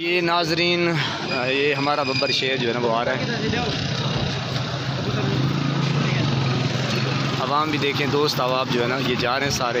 یہ ناظرین یہ ہمارا ببر شیر جو ہے نا وہ آ رہا ہے عوام بھی دیکھیں دوست عوام جو ہے نا یہ جا رہے ہیں سارے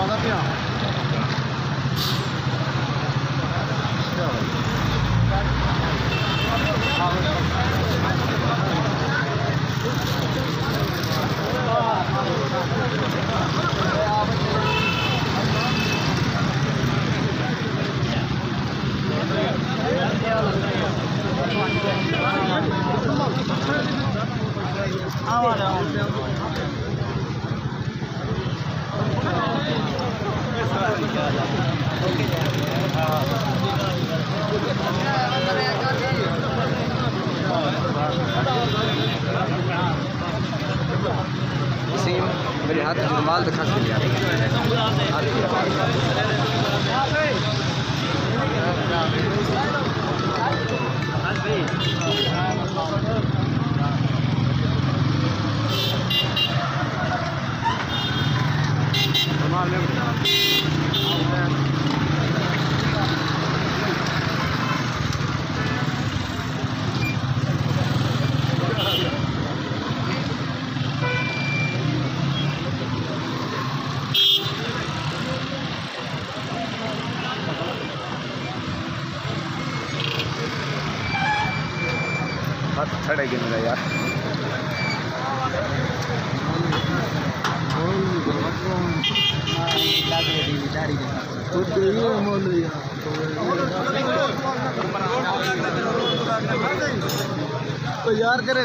好的掉。啊，我，了。مال دکھا کے لیا ہاتھ میں۔ ہاتھ کھڑے گئے میرا یار تو یار کریں۔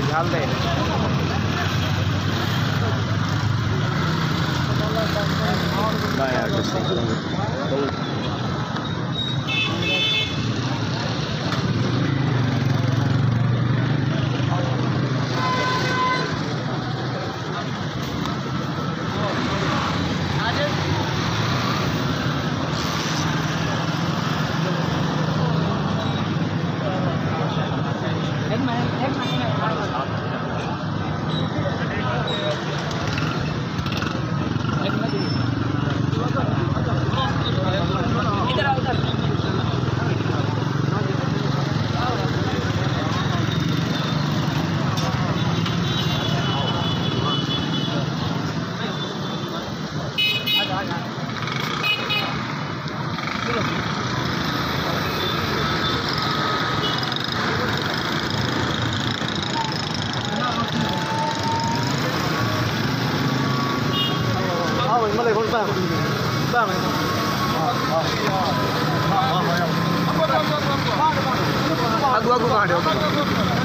دے جھال دے میں یار کچھ Vamos levantar. Tá, né? Agora, agora, agora.